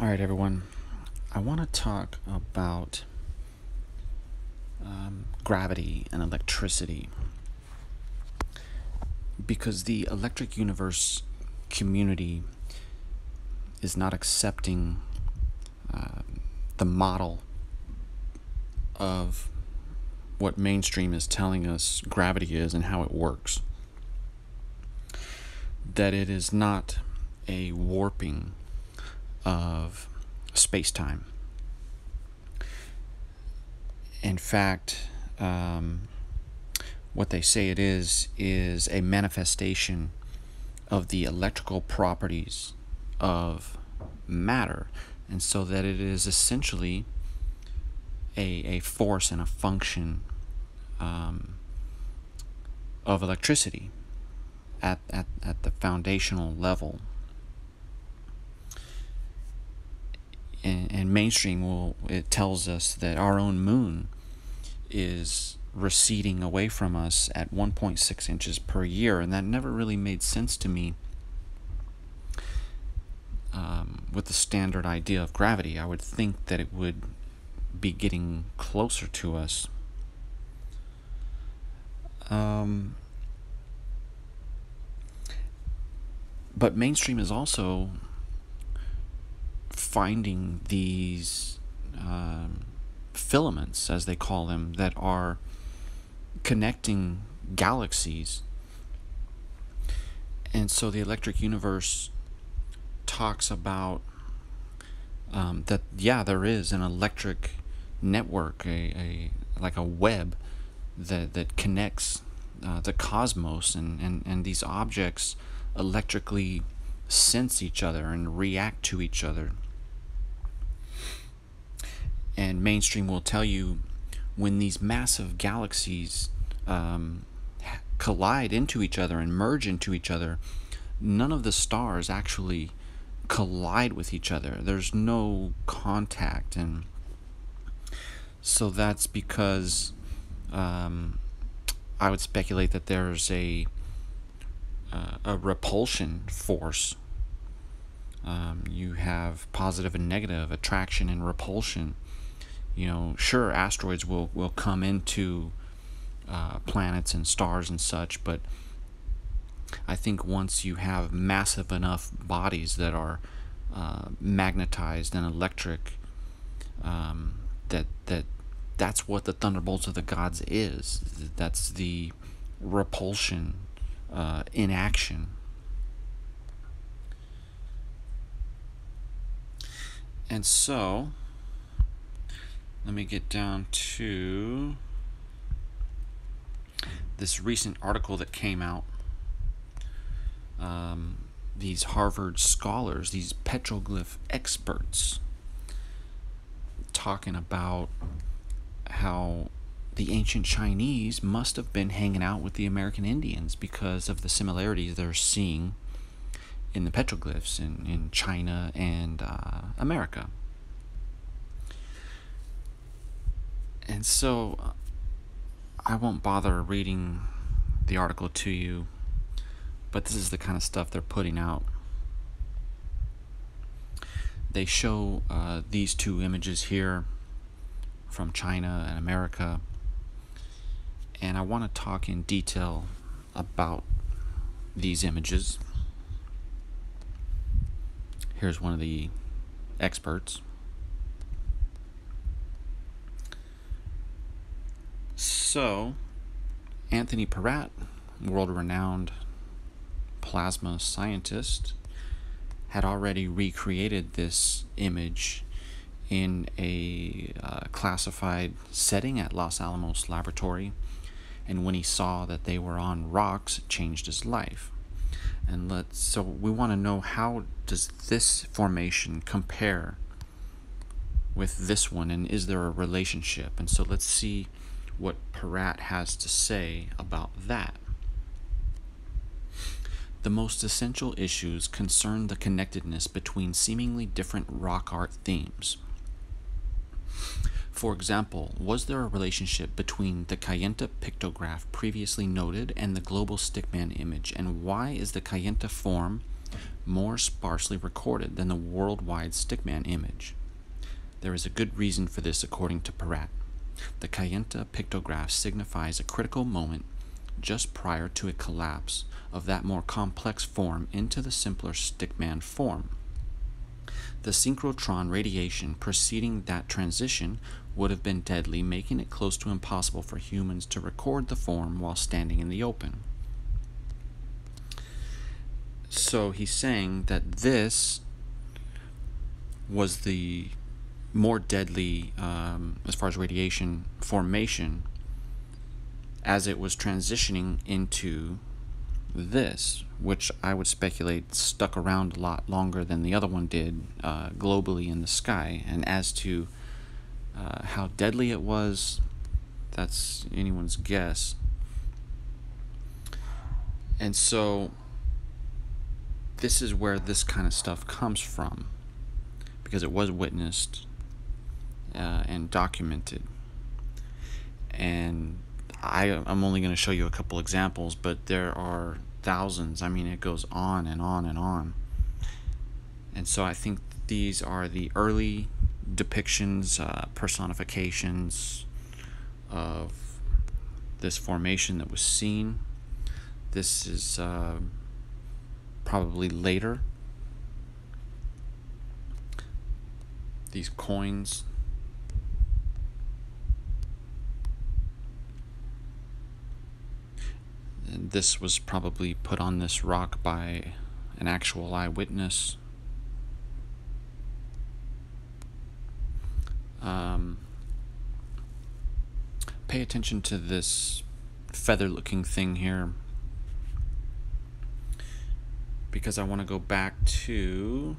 All right, everyone. I want to talk about um, gravity and electricity because the electric universe community is not accepting uh, the model of what mainstream is telling us gravity is and how it works. That it is not a warping of space time. In fact, um, what they say it is is a manifestation of the electrical properties of matter, and so that it is essentially a, a force and a function um, of electricity at, at, at the foundational level. And, and mainstream will it tells us that our own moon is receding away from us at 1.6 inches per year, and that never really made sense to me um, with the standard idea of gravity. I would think that it would be getting closer to us. Um, but mainstream is also finding these um, filaments, as they call them, that are connecting galaxies. And so the electric universe talks about um, that, yeah, there is an electric network, a, a like a web that, that connects uh, the cosmos, and, and, and these objects electrically sense each other and react to each other. And mainstream will tell you when these massive galaxies um, collide into each other and merge into each other, none of the stars actually collide with each other. There's no contact, and so that's because um, I would speculate that there's a uh, a repulsion force. Um, you have positive and negative attraction and repulsion you know, sure, asteroids will, will come into uh, planets and stars and such, but I think once you have massive enough bodies that are uh, magnetized and electric, um, that that that's what the thunderbolts of the gods is. That's the repulsion uh, in action. And so, let me get down to this recent article that came out. Um, these Harvard scholars, these petroglyph experts, talking about how the ancient Chinese must have been hanging out with the American Indians because of the similarities they're seeing in the petroglyphs in, in China and uh, America. And so I won't bother reading the article to you, but this is the kind of stuff they're putting out. They show uh, these two images here from China and America, and I want to talk in detail about these images. Here's one of the experts. So, Anthony Peratt, world renowned plasma scientist, had already recreated this image in a uh, classified setting at Los Alamos Laboratory. And when he saw that they were on rocks, it changed his life. And let's so we want to know how does this formation compare with this one and is there a relationship? And so let's see what Peratt has to say about that. The most essential issues concern the connectedness between seemingly different rock art themes. For example, was there a relationship between the Kayenta pictograph previously noted and the global stickman image, and why is the Kayenta form more sparsely recorded than the worldwide stickman image. There is a good reason for this, according to Peratt. The Kayenta pictograph signifies a critical moment just prior to a collapse of that more complex form into the simpler stickman form. The synchrotron radiation preceding that transition would have been deadly, making it close to impossible for humans to record the form while standing in the open. So he's saying that this was the more deadly, um, as far as radiation formation, as it was transitioning into this, which I would speculate stuck around a lot longer than the other one did uh, globally in the sky. And as to uh, how deadly it was, that's anyone's guess. And so, this is where this kind of stuff comes from, because it was witnessed uh, and documented. And I, I'm only going to show you a couple examples, but there are thousands. I mean, it goes on and on and on. And so I think these are the early depictions, uh, personifications of this formation that was seen. This is uh, probably later. These coins this was probably put on this rock by an actual eyewitness. Um, pay attention to this feather looking thing here because I want to go back to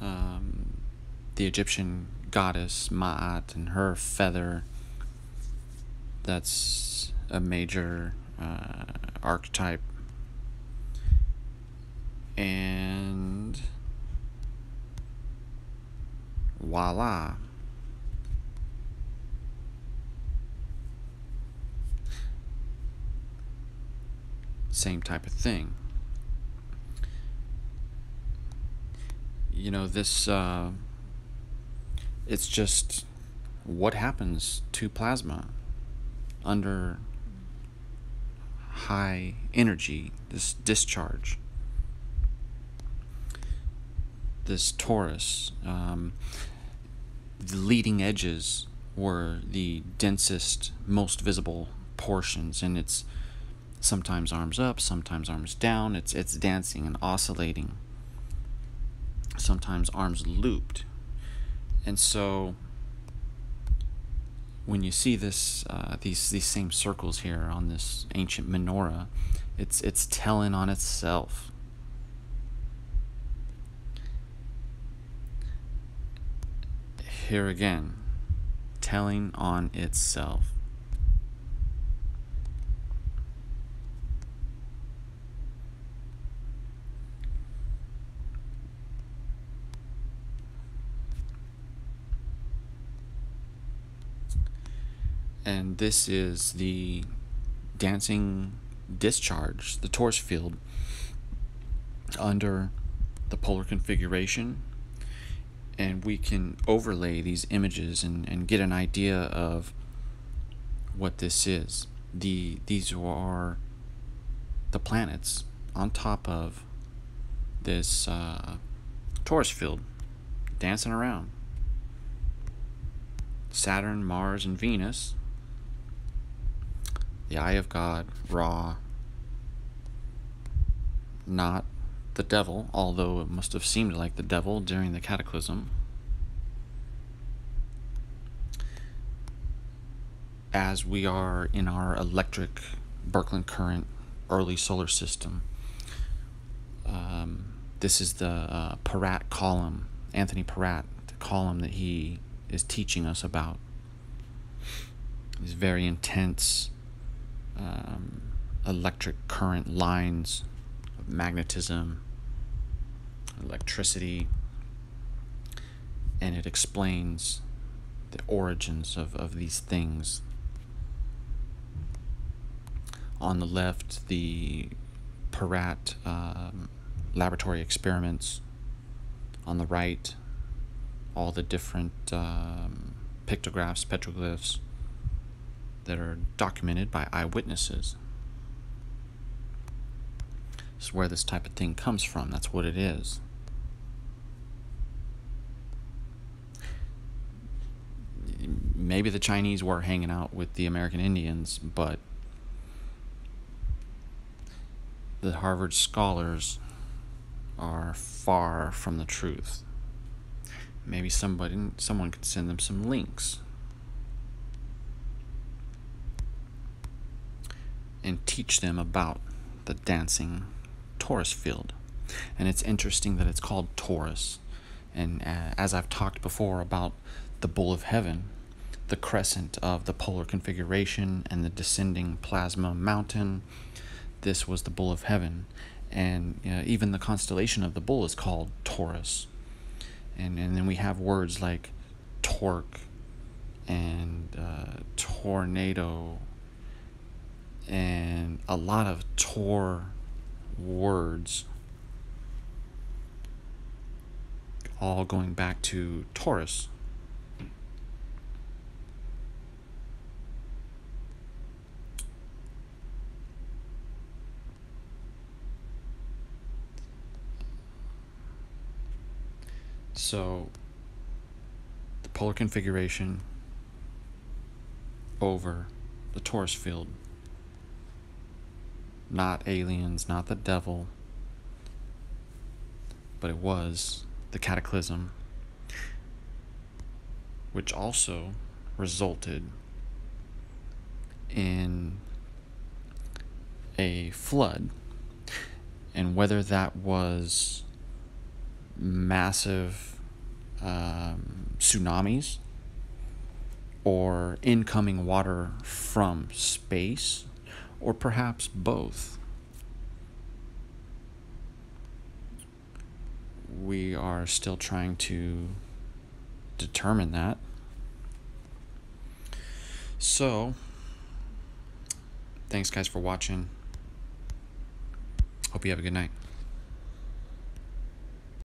um, the Egyptian goddess Ma'at and her feather. That's a major uh, archetype. And voila. Same type of thing. You know, this. Uh, it's just what happens to plasma under high energy, this discharge. This torus, um, the leading edges were the densest, most visible portions, and it's sometimes arms up, sometimes arms down. It's it's dancing and oscillating. Sometimes arms looped, and so when you see this uh, these these same circles here on this ancient menorah, it's it's telling on itself. Here again, telling on itself. And this is the dancing discharge, the torus field under the polar configuration and we can overlay these images and, and get an idea of what this is. The these are the planets on top of this uh, torus field dancing around. Saturn, Mars, and Venus the eye of God, Ra, not the devil, although it must have seemed like the devil during the cataclysm. As we are in our electric Birkeland current early solar system, um, this is the uh, Peratt column, Anthony Peratt, the column that he is teaching us about. These very intense um, electric current lines magnetism, electricity, and it explains the origins of, of these things On the left, the Peratt um, laboratory experiments. On the right, all the different um, pictographs, petroglyphs that are documented by eyewitnesses. This is where this type of thing comes from. That's what it is. Maybe the Chinese were hanging out with the American Indians, but the Harvard scholars are far from the truth. Maybe somebody someone could send them some links and teach them about the dancing torus field. And it's interesting that it's called Taurus. And uh, as I've talked before about the bull of heaven, the crescent of the polar configuration and the descending plasma mountain, this was the bull of heaven. And even the constellation of the bull is called Taurus. And, and then we have words like torque and uh, tornado and a lot of Tor words, all going back to Taurus. So, the polar configuration over the torus field not aliens, not the devil, but it was the cataclysm, which also resulted in a flood. And whether that was massive um, tsunamis or incoming water from space or perhaps both. We are still trying to determine that. So, thanks guys for watching. Hope you have a good night.